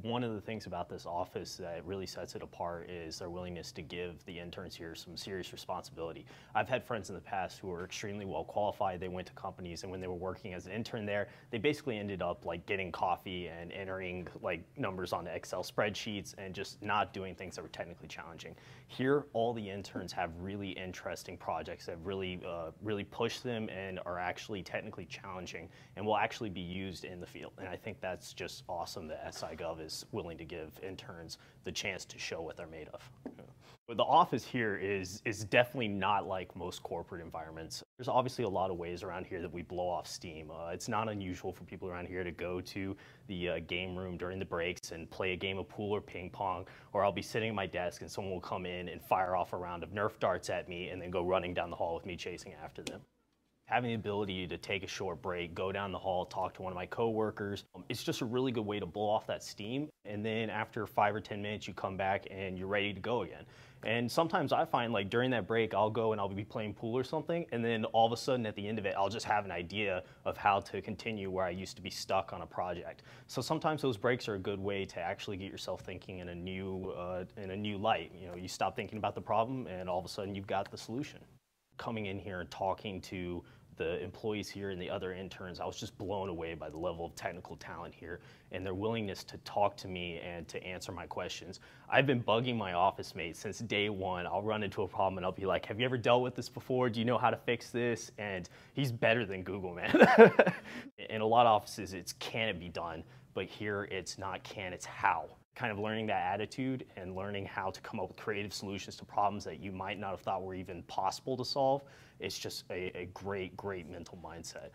one of the things about this office that really sets it apart is their willingness to give the interns here some serious responsibility. I've had friends in the past who are extremely well qualified. They went to companies and when they were working as an intern there, they basically ended up like getting coffee and entering like numbers on Excel spreadsheets and just not doing things that were technically challenging. Here, all the interns have really interesting projects that really, uh, really push them and are actually technically challenging and will actually be used in the field. And I think that's just awesome that SIGov is willing to give interns the chance to show what they're made of. But the office here is, is definitely not like most corporate environments. There's obviously a lot of ways around here that we blow off steam. Uh, it's not unusual for people around here to go to the uh, game room during the breaks and play a game of pool or ping pong, or I'll be sitting at my desk and someone will come in and fire off a round of Nerf darts at me and then go running down the hall with me chasing after them having the ability to take a short break, go down the hall, talk to one of my coworkers. Um, it's just a really good way to blow off that steam. And then after five or 10 minutes, you come back and you're ready to go again. And sometimes I find like during that break, I'll go and I'll be playing pool or something. And then all of a sudden at the end of it, I'll just have an idea of how to continue where I used to be stuck on a project. So sometimes those breaks are a good way to actually get yourself thinking in a new, uh, in a new light. You know, you stop thinking about the problem and all of a sudden you've got the solution. Coming in here and talking to the employees here and the other interns, I was just blown away by the level of technical talent here and their willingness to talk to me and to answer my questions. I've been bugging my office mates since day one. I'll run into a problem and I'll be like, have you ever dealt with this before? Do you know how to fix this? And he's better than Google, man. In a lot of offices, it's can it be done? But here it's not can, it's how kind of learning that attitude and learning how to come up with creative solutions to problems that you might not have thought were even possible to solve. It's just a, a great, great mental mindset.